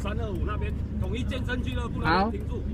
三二五那边统一健身俱乐部那边停住。